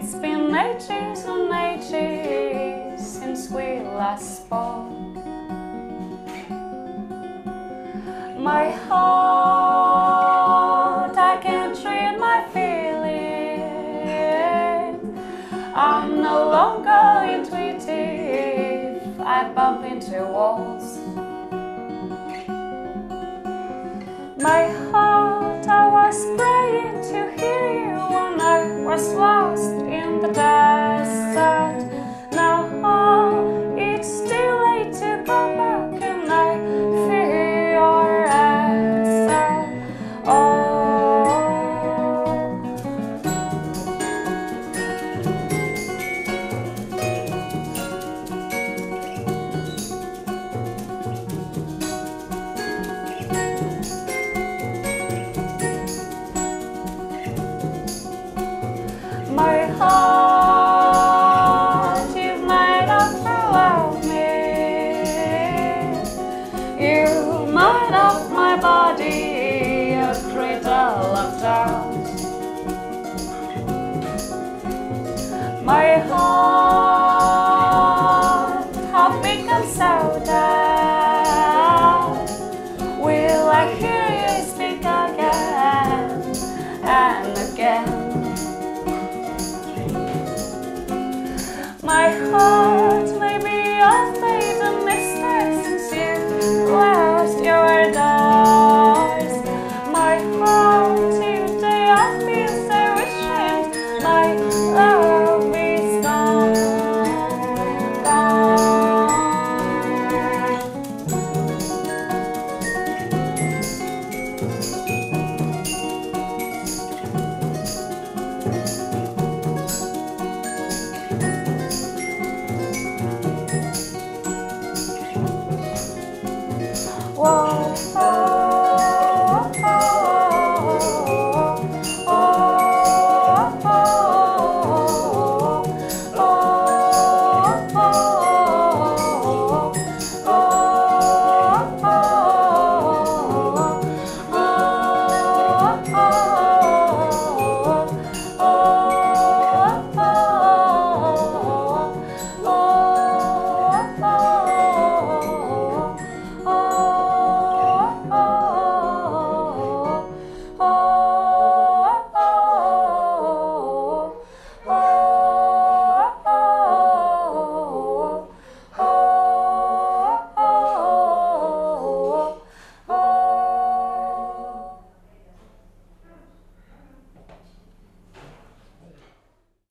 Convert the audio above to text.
It's been ages and ages since we last spoke. My heart, I can't read my feelings. I'm no longer intuitive. I bump into walls. My My heart has become so down. Will I hear you speak again and again?